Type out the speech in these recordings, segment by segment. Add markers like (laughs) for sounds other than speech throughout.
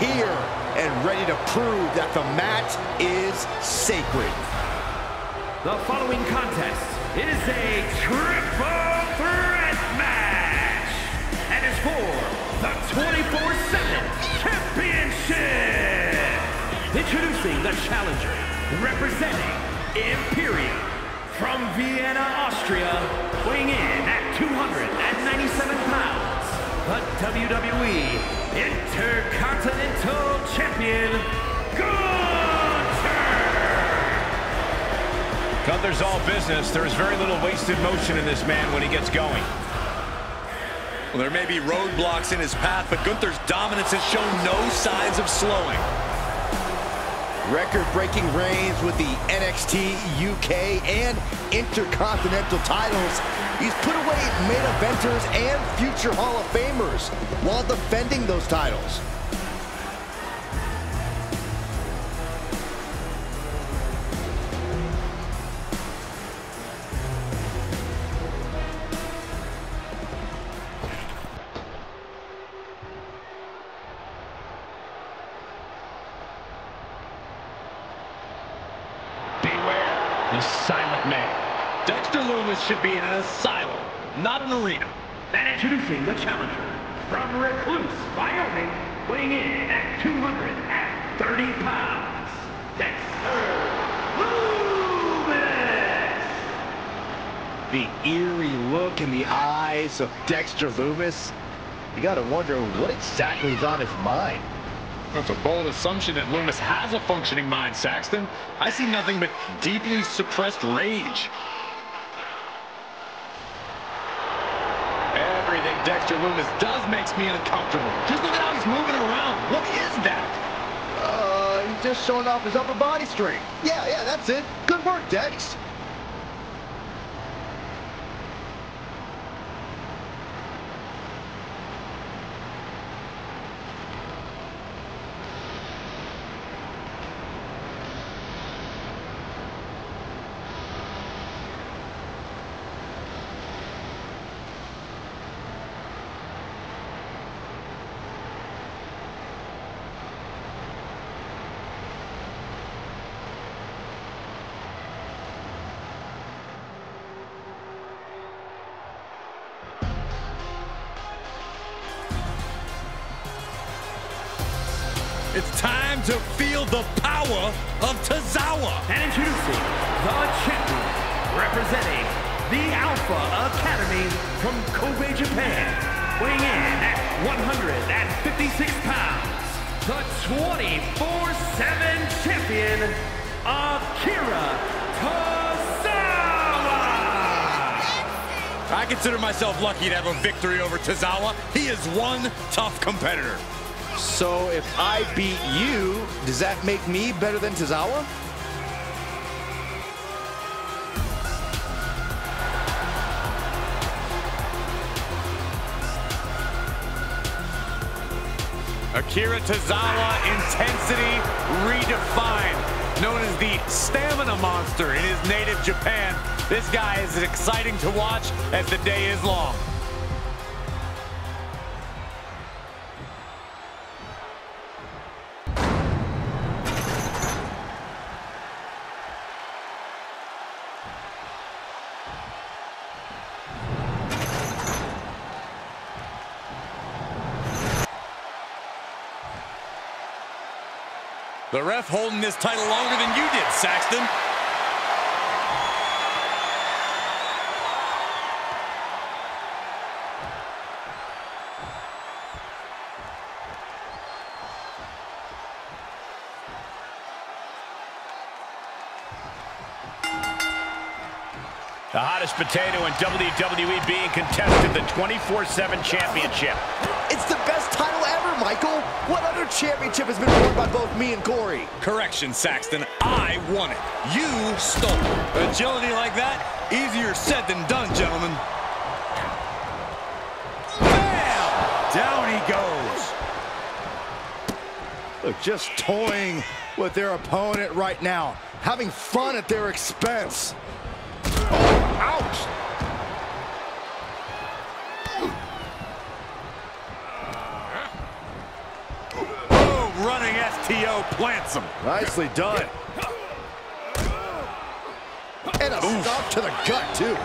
here and ready to prove that the mat is sacred. The following contest is a triple threat match and is for the 24-7 championship. Introducing the challenger, representing Imperium from Vienna, Austria, weighing in at 297 pounds, the WWE Intercontinental Champion, Gunther! Gunther's all business. There's very little wasted motion in this man when he gets going. Well, there may be roadblocks in his path, but Gunther's dominance has shown no signs of slowing. Record-breaking reigns with the NXT UK and Intercontinental titles. He's put away main eventers and future Hall of Famers while defending those titles. Beware the silent man. Dexter Lumis should be in an asylum, not an arena. And introducing the challenger from Recluse, Wyoming, weighing in at 230 pounds, Dexter Lumis! The eerie look in the eyes of Dexter Lumis. You gotta wonder what exactly is on his mind. That's a bold assumption that Lumis has a functioning mind, Saxton. I see nothing but deeply suppressed rage. Dexter Lumis does makes me uncomfortable. Just look at how he's moving around. What is that? Uh, he's just showing off his upper body strength. Yeah, yeah, that's it. Good work, Dex. Time to feel the power of Tozawa. And introducing the champion, representing the Alpha Academy from Kobe, Japan, weighing in at 156 pounds, the 24-7 champion, Akira Tozawa! I consider myself lucky to have a victory over Tozawa. He is one tough competitor. So if I beat you, does that make me better than Tozawa? Akira Tozawa, intensity redefined. Known as the stamina monster in his native Japan, this guy is exciting to watch as the day is long. The ref holding this title longer than you did, Saxton. The hottest potato in WWE being contested the 24-7 championship. It's the best title ever, Michael. What other championship has been won by both me and Corey? Correction, Saxton. I won it. You stole it. Agility like that, easier said than done, gentlemen. Bam! Down he goes. Look, just toying with their opponent right now, having fun at their expense. Oh, ouch! Boom! STO plants him. Nicely done. And a stop to the gut, too.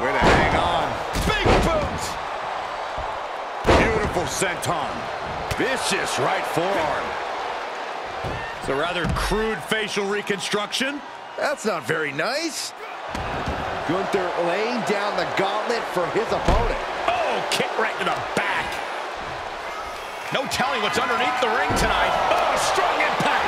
Way to hang on. Big boots. Beautiful senton. Vicious right forearm. It's a rather crude facial reconstruction. That's not very nice. Gunther laying down the gauntlet for his opponent. Oh, kick right to the back. No telling what's underneath the ring tonight. Oh, strong impact.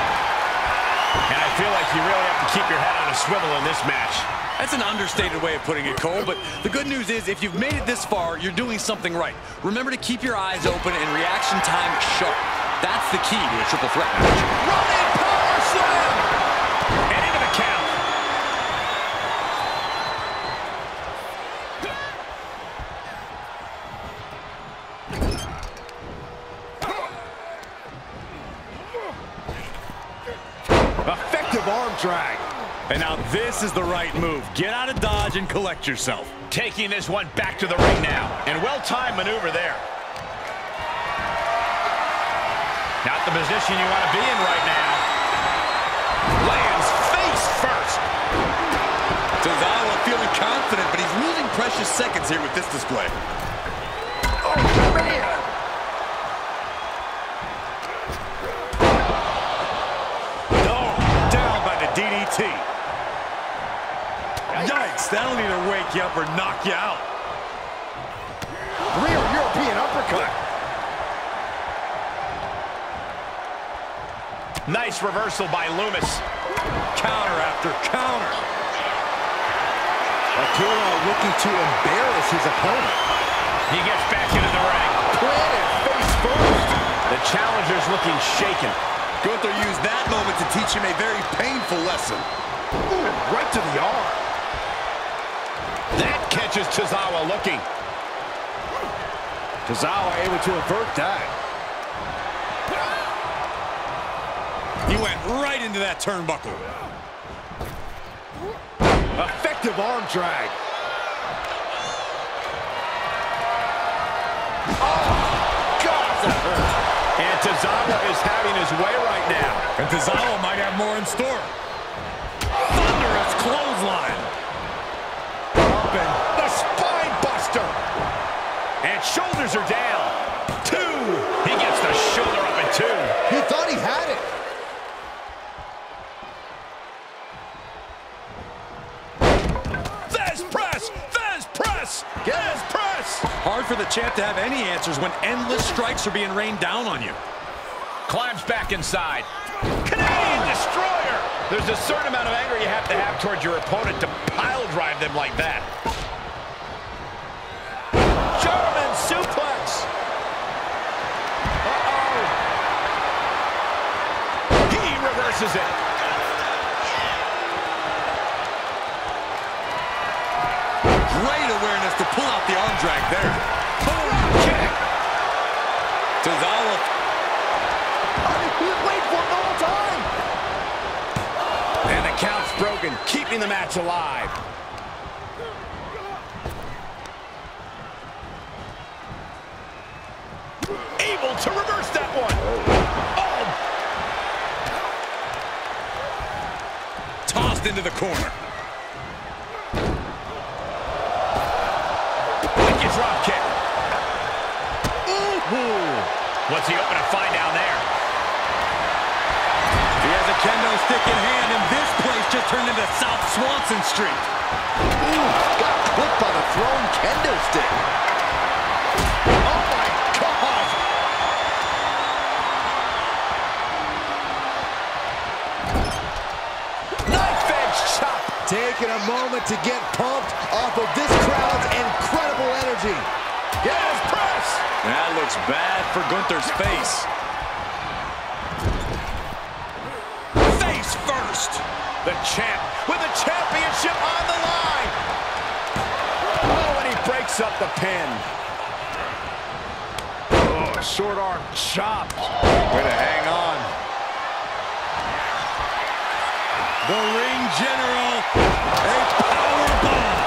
And I feel like you really have to keep your head on a swivel in this match. That's an understated way of putting it, Cole, but the good news is if you've made it this far, you're doing something right. Remember to keep your eyes open and reaction time sharp. That's the key to a triple threat match. Running power slam. And into the count. Effective arm drag. And now this is the right move. Get out of dodge and collect yourself. Taking this one back to the ring now. And well-timed maneuver there. Not the position you want to be in right now. Lands face first. Tozawa feeling confident, but he's losing precious seconds here with this display. Oh, man. That'll either wake you up or knock you out. Real European uppercut. Nice reversal by Lumis. Counter after counter. Akira looking to embarrass his opponent. He gets back into the ring. Planted face first. The challenger's looking shaken. Gunther used that moment to teach him a very painful lesson. Ooh, right to the arm. That catches Tozawa looking. Tozawa able to avert that. He went right into that turnbuckle. Effective arm drag. Oh, God, that hurt. And Tozawa is having his way right now. And Tozawa might have more in store. Shoulders are down. Two. He gets the shoulder up in two. He thought he had it. Thesz press. Thesz press. Thesz press. Hard for the champ to have any answers when endless strikes are being rained down on you. Climbs back inside. Canadian Destroyer! There's a certain amount of anger you have to have towards your opponent to pile drive them like that. Reverses it. Great awareness to pull out the arm drag there. Boom! Kick! Tozawa He was waiting for it the whole time. And the count's broken, keeping the match alive. Able to reverse that one. Oh, tossed into the corner. wicked drop kick. Ooh. What's he hoping to find down there? He has a kendo stick in hand, and this place just turned into South Swanson Street. Ooh, got clipped by the thrown kendo stick. Taking a moment to get pumped off of this crowd's incredible energy. Yes, press. That looks bad for Gunther's face. Face first. The champ with the championship on the line. Oh, and he breaks up the pin. Oh, short arm chop. Way to hang on. The ring general, a power bomb.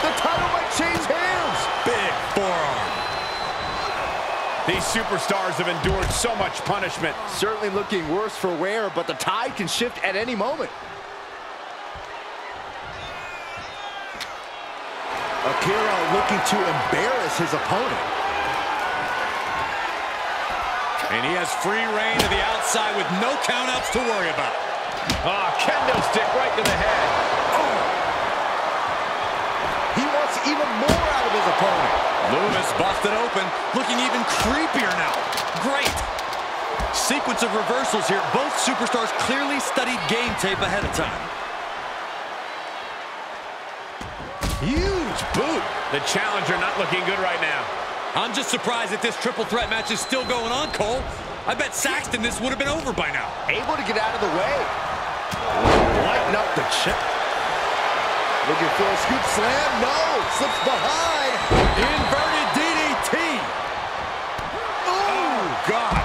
The title might change hands. Big forearm. These superstars have endured so much punishment. Certainly looking worse for wear, but the tide can shift at any moment. Akira looking to embarrass his opponent. And he has free reign to the outside with no countouts to worry about. Ah, oh, kendo stick right to the head. Oh. He wants even more out of his opponent. Lumis busted open, looking even creepier now. Great. Sequence of reversals here. Both superstars clearly studied game tape ahead of time. Huge boot. The challenger not looking good right now. I'm just surprised that this triple threat match is still going on, Cole. I bet Saxton this would have been over by now. Able to get out of the way. Lighten up the chip. Looking for a scoop slam. No. Slips behind. Inverted DDT. Oh, God.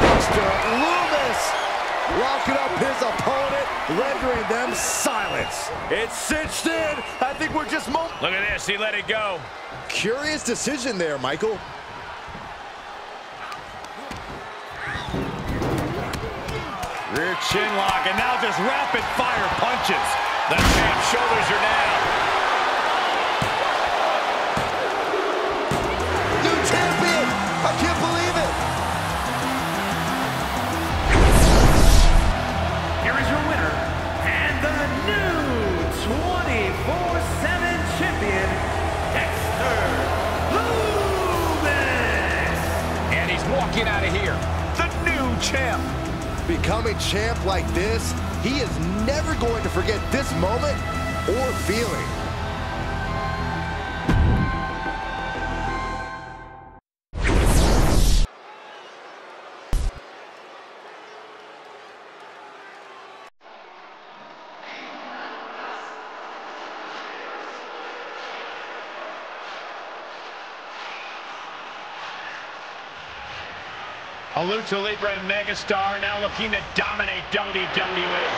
Dexter Lumis locking up his opponent, rendering them silence. It's cinched in. I think we're just... Look at this. He let it go. Curious decision there, Michael. Rear chin lock, and now just rapid fire punches. The champ's shoulders are down. New champion! I can't believe it! Here is your winner, and the new 24-7 champion, Dexter Lumis! And he's walking out of here. The new champ. Becoming champ like this, he is never going to forget this moment or feeling. Lucha Libre megastar now looking to dominate WWE.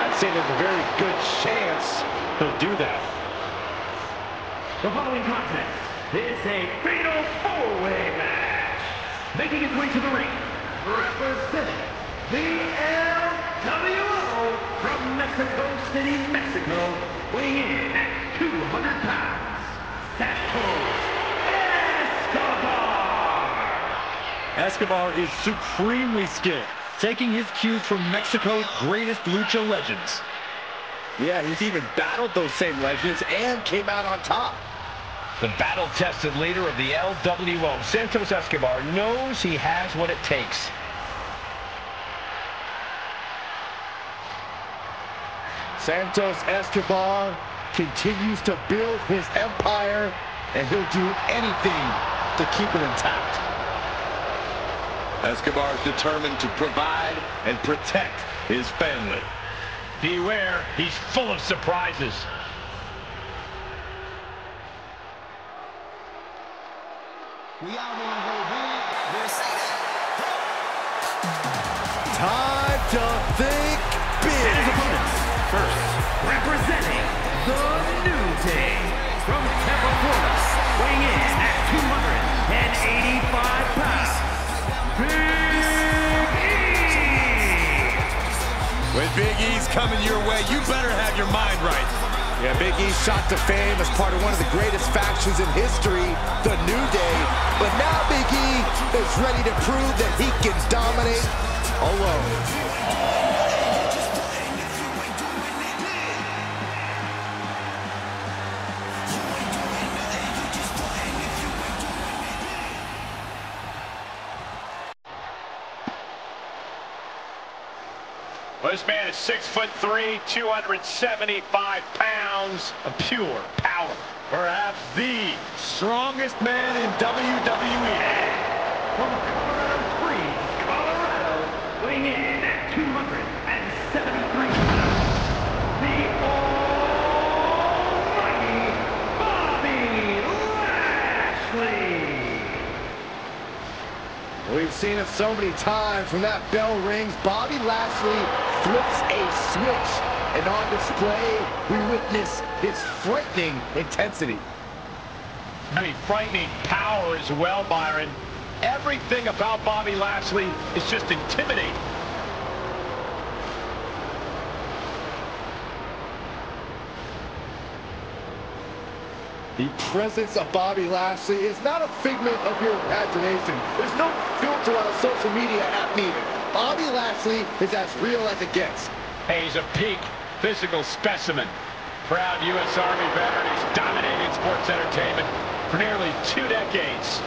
I'd say there's a very good chance he'll do that. The following contest is a fatal four-way match. Making his way to the ring, representing the LWO from Mexico City, Mexico, weighing in at 200 pounds, Santos Escobar is supremely skilled, taking his cues from Mexico's greatest lucha legends. Yeah, he's even battled those same legends and came out on top. The battle-tested leader of the LWO, Santos Escobar, knows he has what it takes. Santos Escobar continues to build his empire, and he'll do anything to keep it intact. Escobar is determined to provide and protect his family. Beware, he's full of surprises. We are Time to think big. And his opponents, first, representing the New Day from Tampa, Florida, weighing in at 285 pounds. When Big E's coming your way, you better have your mind right. Yeah, Big E shot to fame as part of one of the greatest factions in history, the New Day. But now Big E is ready to prove that he can dominate alone. Six foot three, 275 pounds of pure power. Perhaps the strongest man in WWE. From Colorado Springs, Colorado, weighing in at 273 pounds, the almighty Bobby Lashley. We've seen it so many times when that bell rings. Bobby Lashley flips a switch, and on display, we witness his frightening intensity. I mean, frightening power as well, Byron. Everything about Bobby Lashley is just intimidating. The presence of Bobby Lashley is not a figment of your imagination. There's no filter on a social media app needed. Bobby Lashley is as real as it gets. Hey, he's a peak physical specimen. Proud U.S. Army veteran who's dominated sports entertainment for nearly two decades.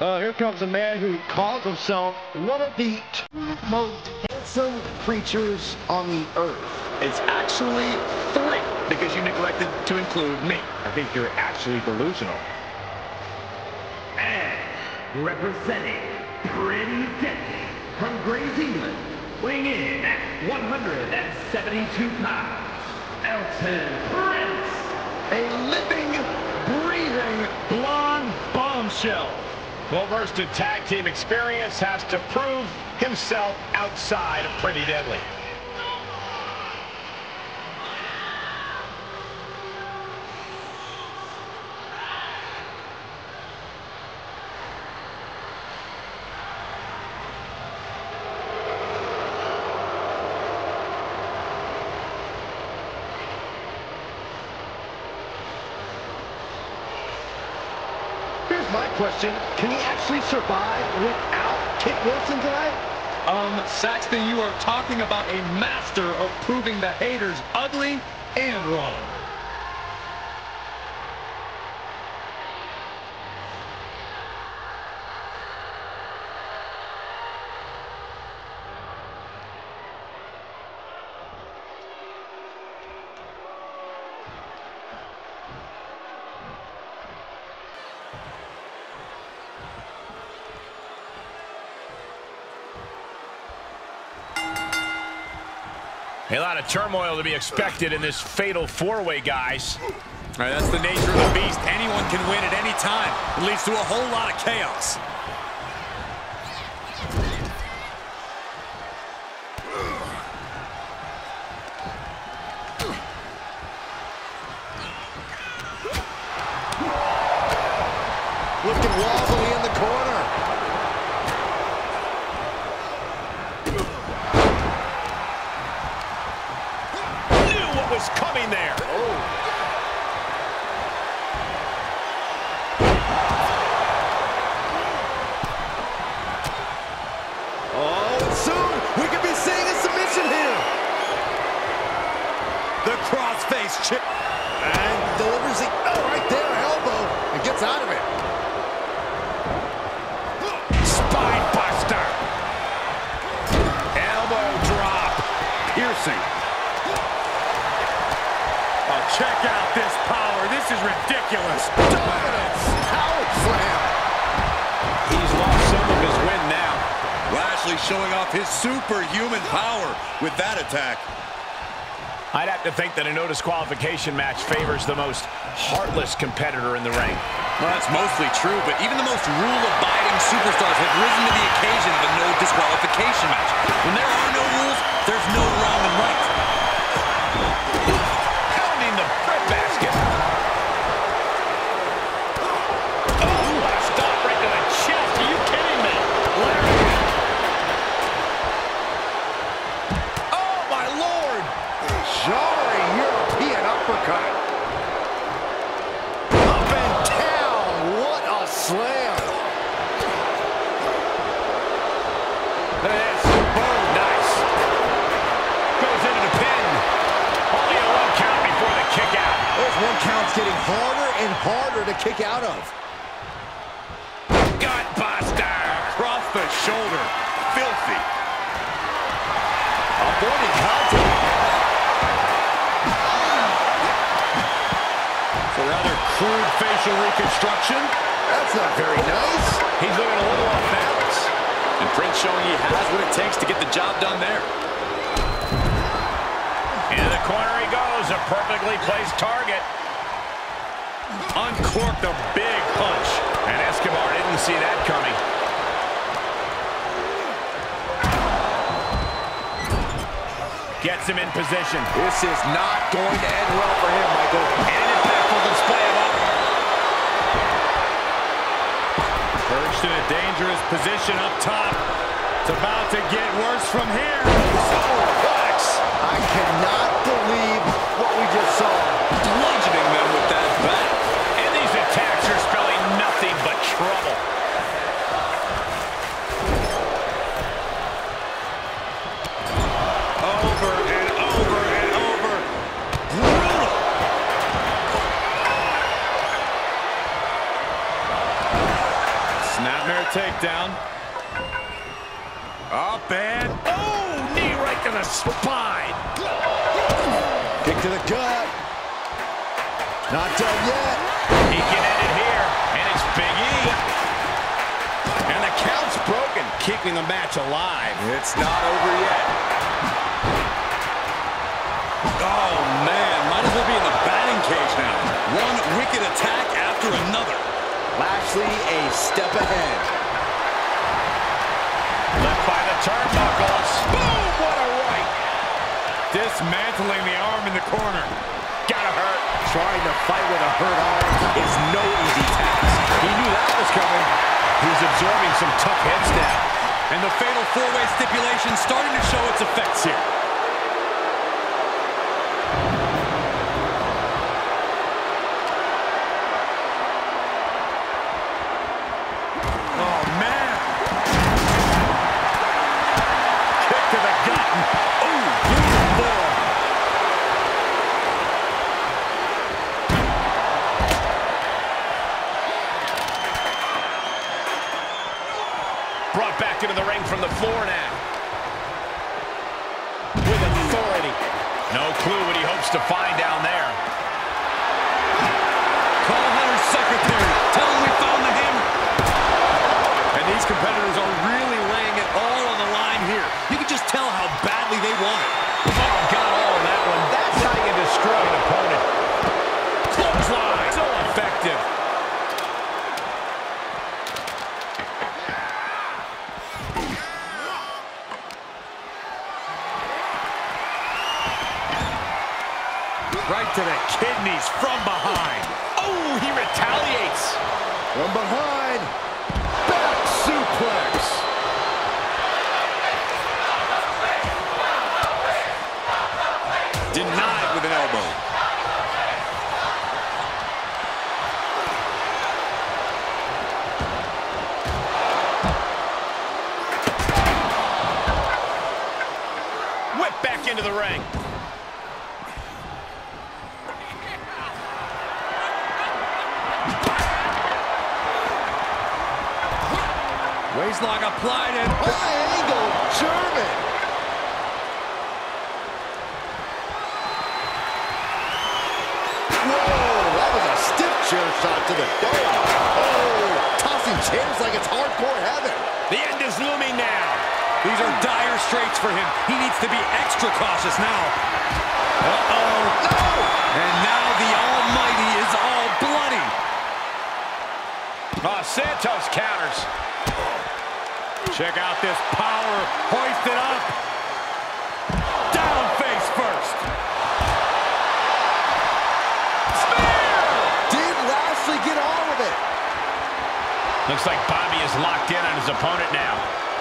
Uh, here comes a man who calls himself one of the two most handsome creatures on the earth. It's actually three because you neglected to include me. I think you're actually delusional. And representing Pretty Deadly from Grays, England, weighing in at 172 pounds, Elton Prince. A living, breathing, blonde bombshell. Well-versed in tag team experience has to prove himself outside of Pretty Deadly. Here's my question. Can he actually survive without Kit Wilson tonight? Um, Saxton, you are talking about a master of proving the haters ugly and wrong. A lot of turmoil to be expected in this fatal four-way, guys. That's the nature of the beast. Anyone can win at any time. It leads to a whole lot of chaos. Of his wind now. Lashley showing off his superhuman power with that attack. I'd have to think that a no disqualification match favors the most heartless competitor in the ring. Well, that's mostly true, but even the most rule-abiding superstars have risen to the occasion of a no disqualification match. When there are no rules, there's no harder and harder to kick out of. Gut buster. Across the shoulder. Filthy. Avoiding contact. A rather crude facial reconstruction. That's not very nice. He's looking a little off balance. And Prince showing he has what it takes to get the job done there. Into the corner he goes. A perfectly placed target. Uncorked a big punch. And Escobar didn't see that coming. Gets him in position. This is not going to end well for him, Michael. And an impactful display of up. Perched in a dangerous position up top. It's about to get worse from here. Suplex. I cannot believe what we just saw. Bludgeoning them with that bat. And these attacks are spelling nothing but trouble. Over and over and over. Brutal. Snapmare takedown. Up and the spine. Kick to the gut. Not done yet. He can end it here, and it's Big E. And the count's broken, keeping the match alive. It's not over yet. Oh, man. Might as well be in the batting cage now. One wicked attack after another. Lashley a step ahead. Left by the turnbuckles. Boom, what a right. Dismantling the arm in the corner. Gotta hurt. Trying to fight with a hurt arm is no easy task. He knew that was coming. He's absorbing some tough hits now. And the fatal four-way stipulation starting to show its effects here. Oh, man. Kick to the gut. Ooh, beautiful. Brought back into the ring from the floor now. With authority. No clue what he hopes to find down there. Call Hunter's secretary. Tell him we found the hammer. And these competitors are really laying it all on the line here. You can just tell how badly they want it. Oh, got all of that one. That's how you destroy an opponent. Clothesline. So effective. Right to the kidneys from behind. Oh, he retaliates. From behind. Back suplex. Denied with an elbow. Whip back into the ring. Applied and High angle German. Whoa, that was a stiff chair shot to the dome. Oh, tossing chairs like it's hardcore heaven. The end is looming now. These are dire straits for him. He needs to be extra cautious now. Uh-oh. No! And now the Almighty is all bloody. Oh, Santos counters. Check out this power. hoisted up. Down face first. Spear! Did Lashley get all of it? Looks like Bobby is locked in on his opponent now.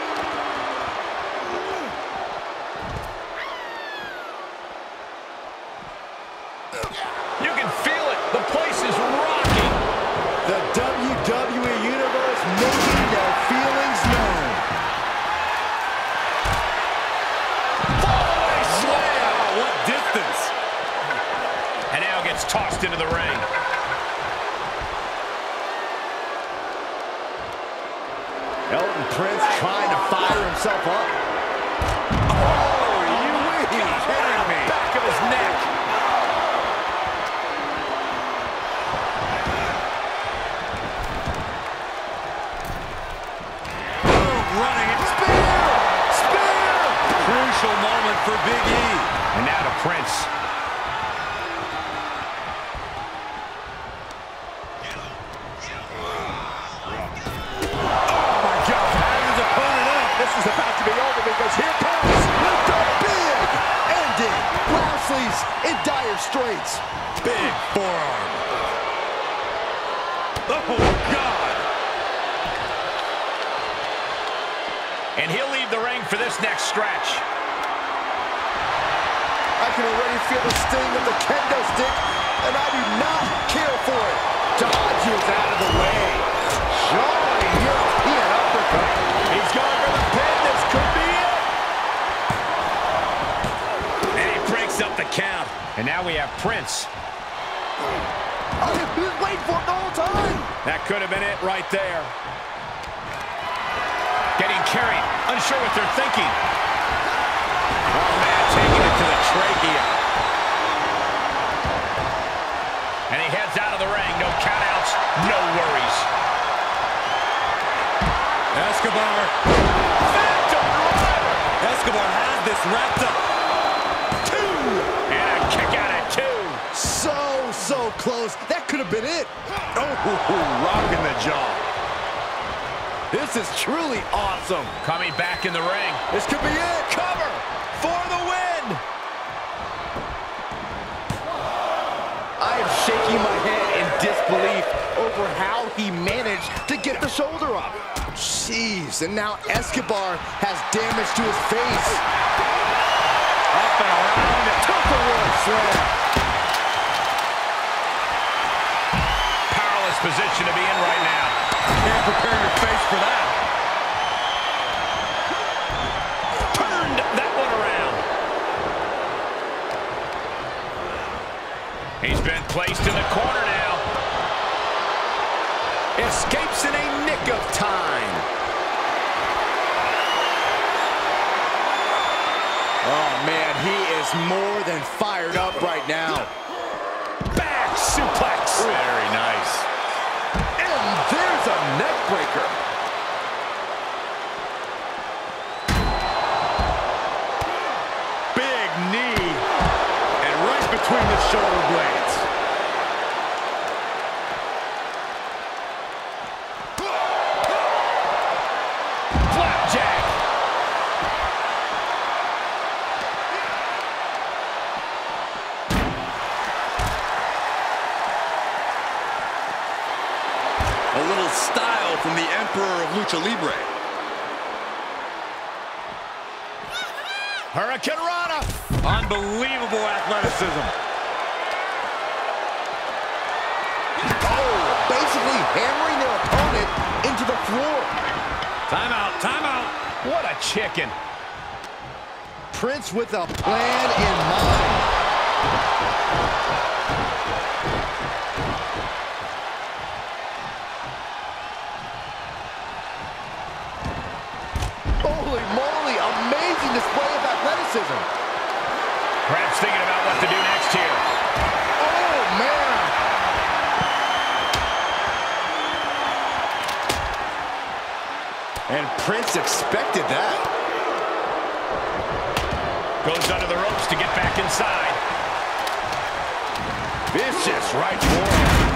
Himself Oh, God. And he'll leave the ring for this next stretch. I can already feel the sting of the kendo stick, and I do not care for it. Dodges out of the way. Jarring European uppercut. He's going for the pin. This could be it. And he breaks up the count. And now we have Prince. He was waiting for it the whole time. That could have been it right there. Getting carried. Unsure what they're thinking. Oh, man, taking it to the trachea. And he heads out of the ring. No countouts, no worries. Escobar. Phantom Driver. Escobar has this wrapped up. Two. And a kick out at two. So, so close. That could have been it. Oh, (laughs) rocking the jaw. This is truly awesome. Coming back in the ring. This could be it. Cover for the win. I am shaking my head in disbelief over how he managed to get the shoulder up. Jeez, and now Escobar has damage to his face. Up and around. Tilt-a-whirl slam. Position to be in right now. Can't prepare your face for that. Turned that one around. He's been placed in the corner now. Escapes in a nick of time. Oh, man, he is more than fired up right now. Back suplex. Very nice. Breaker. Big knee. And right between the shoulder blades. Hurricanrana. Unbelievable athleticism. Oh, basically hammering their opponent into the floor. Timeout, timeout. What a chicken. Prince with a plan in mind. Perhaps thinking about what to do next here. Oh, man. And Prince expected that. Goes under the ropes to get back inside. Vicious right forearm.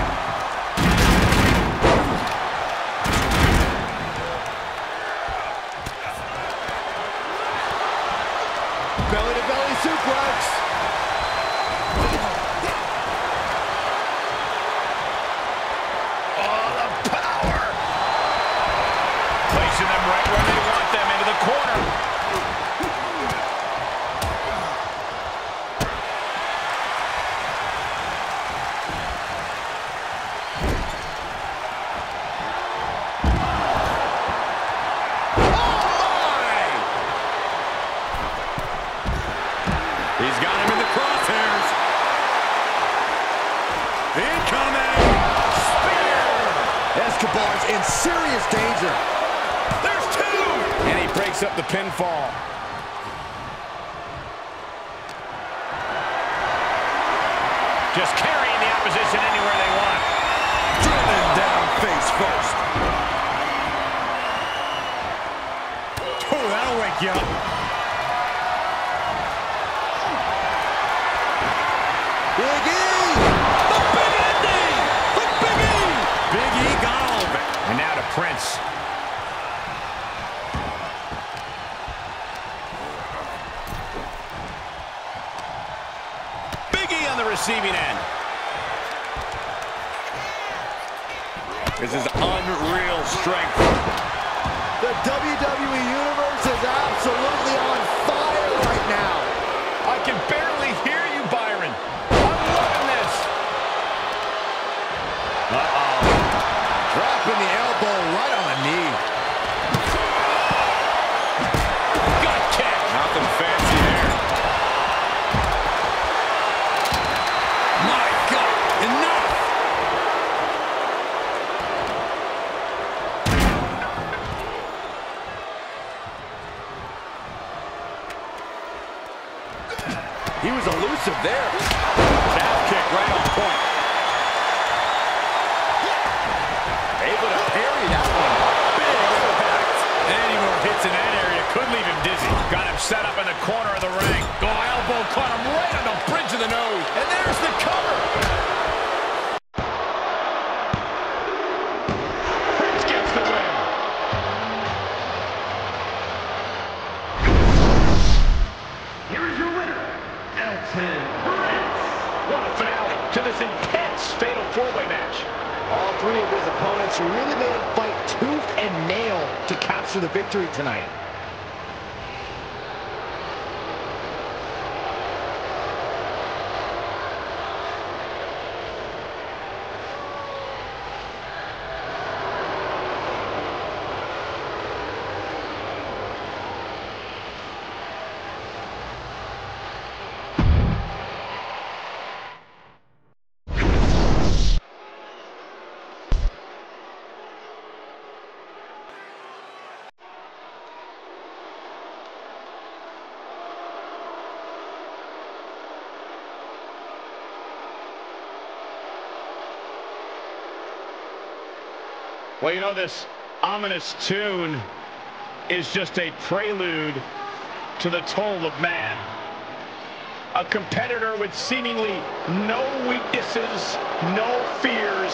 Danger. There's two. And he breaks up the pinfall. Victory tonight. Well, you know, this ominous tune is just a prelude to the toll of man. A competitor with seemingly no weaknesses, no fears,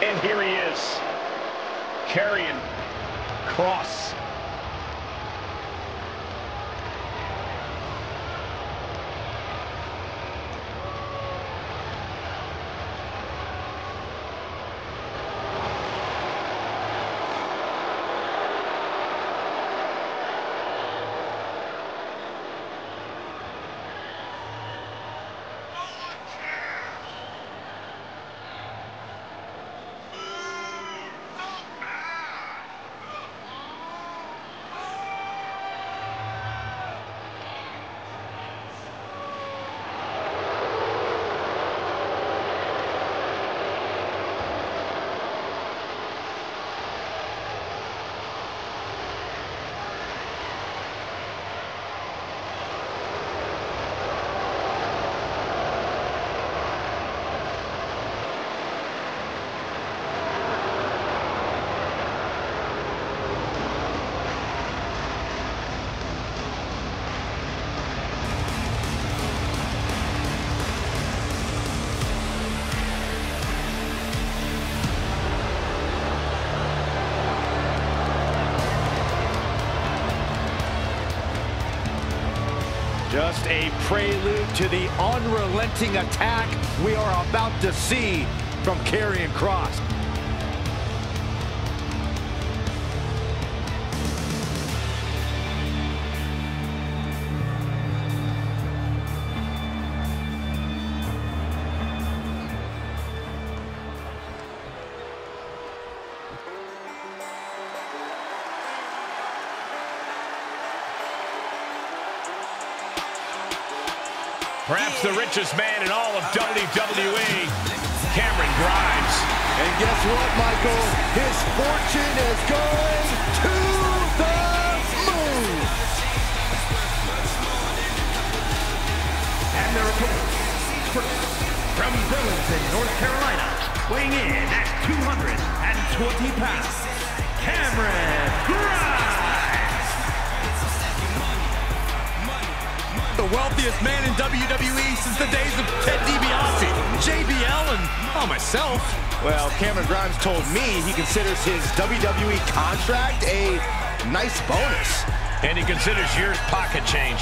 and here he is, Karrion Kross. Just a prelude to the unrelenting attack we are about to see from Karrion Kross. Perhaps the richest man in all of WWE, Cameron Grimes. And guess what, Michael? His fortune is going to the moon. And their opponent, from Burlington, North Carolina, weighing in at 220 pounds, Cameron Grimes. Wealthiest man in WWE since the days of Ted DiBiase, JBL, and oh, myself. Well, Cameron Grimes told me he considers his WWE contract a nice bonus. And he considers yours pocket change.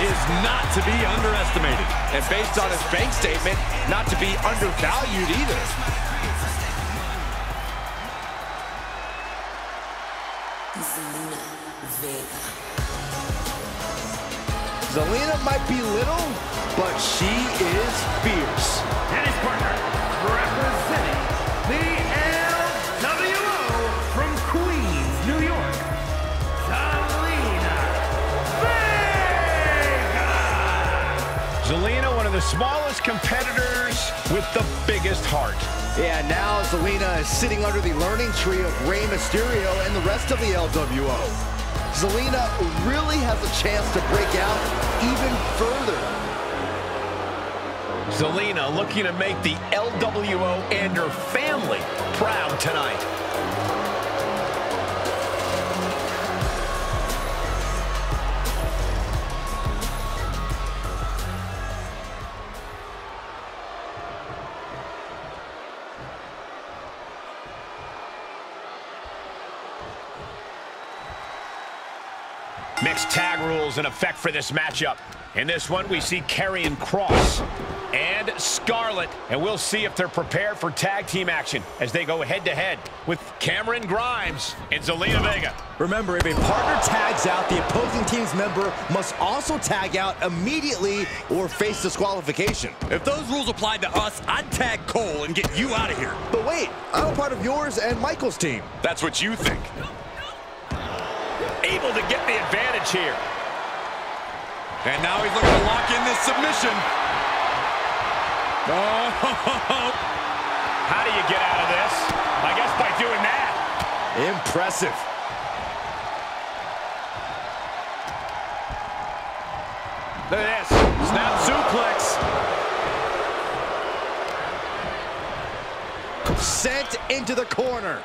Is not to be underestimated. And based on his bank statement, not to be undervalued either. Zelina might be little, but she is fierce. And his partner, representing the the smallest competitors with the biggest heart. Yeah, now Zelina is sitting under the learning tree of Rey Mysterio and the rest of the LWO. Zelina really has a chance to break out even further. Zelina looking to make the LWO and her family proud tonight. Mixed tag rules in effect for this matchup. In this one, we see Karrion Kross and Scarlett, and we'll see if they're prepared for tag team action as they go head-to-head with Cameron Grimes and Zelina Vega. Remember, if a partner tags out, the opposing team's member must also tag out immediately or face disqualification. If those rules applied to us, I'd tag Cole and get you out of here. But wait, I'm a part of yours and Michael's team. That's what you think. Able to get the advantage here. And now he's looking to lock in this submission. Oh, (laughs) How do you get out of this? I guess by doing that. Impressive. Look at this. Snap suplex. Sent into the corner.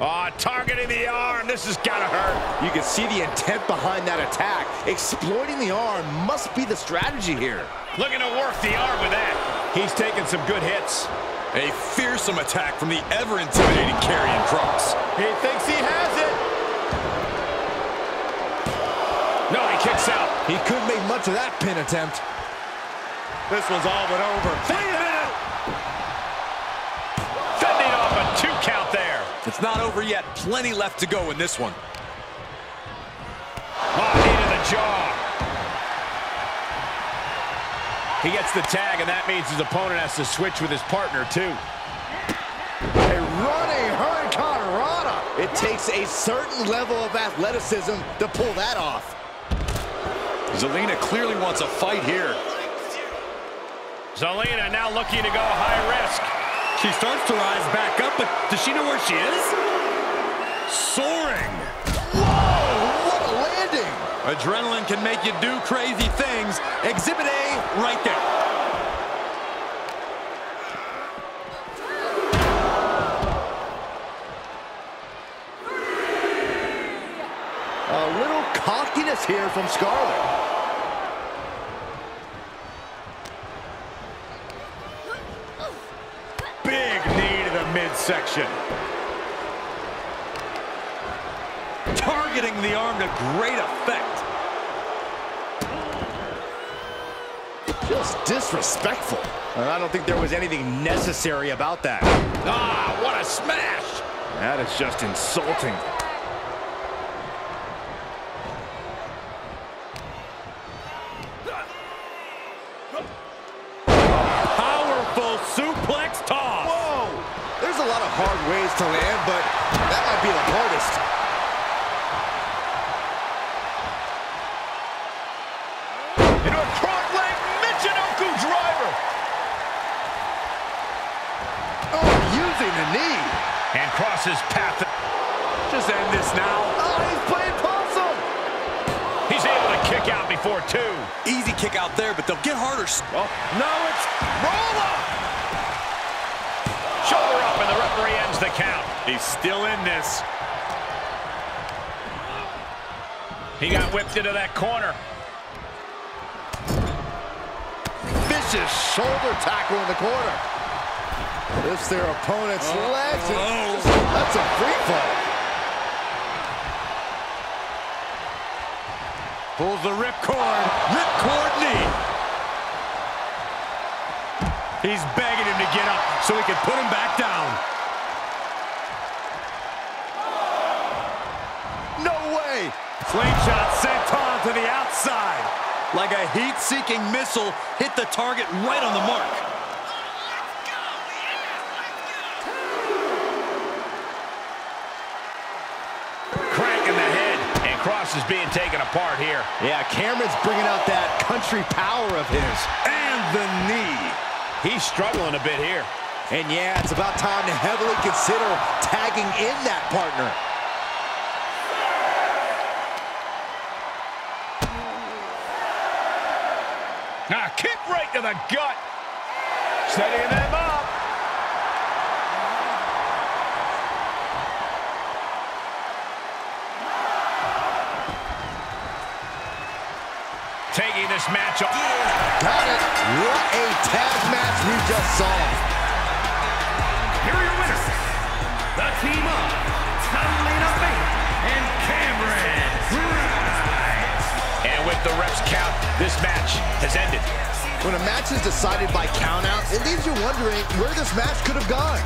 Oh, targeting the arm. This has got to hurt. You can see the intent behind that attack. Exploiting the arm must be the strategy here. Looking to work the arm with that. He's taking some good hits. A fearsome attack from the ever-intimidating Karrion Kross. He thinks he has it. No, he kicks out. He couldn't make much of that pin attempt. This one's all but over. It's not over yet. Plenty left to go in this one. Oh, knee to the jaw. He gets the tag, and that means his opponent has to switch with his partner, too. A running Hurricane Rana. It takes a certain level of athleticism to pull that off. Zelina clearly wants a fight here. Zelina now looking to go high risk. She starts to rise back up, but does she know where she is? Soaring. Whoa, what a landing. Adrenaline can make you do crazy things. Exhibit A right there. A little cockiness here from Scarlett. Big knee to the midsection. Targeting the arm to great effect. Just disrespectful. And I don't think there was anything necessary about that. Ah, what a smash. That is just insulting. But they'll get harder. Oh, no, it's roll up. Shoulder up, and the referee ends the count. He's still in this. He got whipped into that corner. Vicious shoulder tackle in the corner. Lifts their opponent's oh, legs. and just- that's a free fall. Pulls the ripcord. Ripcord knee. He's begging him to get up so he can put him back down. No way! Slingshot sent on to the outside. Like a heat-seeking missile, hit the target right on the mark. Cranking the head, and Kross is being taken apart here. Yeah, Cameron's bringing out that country power of his. And the knee. He's struggling a bit here. And yeah, it's about time to heavily consider tagging in that partner. Ah, kick right to the gut. Setting them Taking this match up. Got it. What a tag match we just saw. Here are your winners. The team of Zelina Vega and Cameron Grimes. And with the ref's count, this match has ended. When a match is decided by countout, it leaves you wondering where this match could have gone.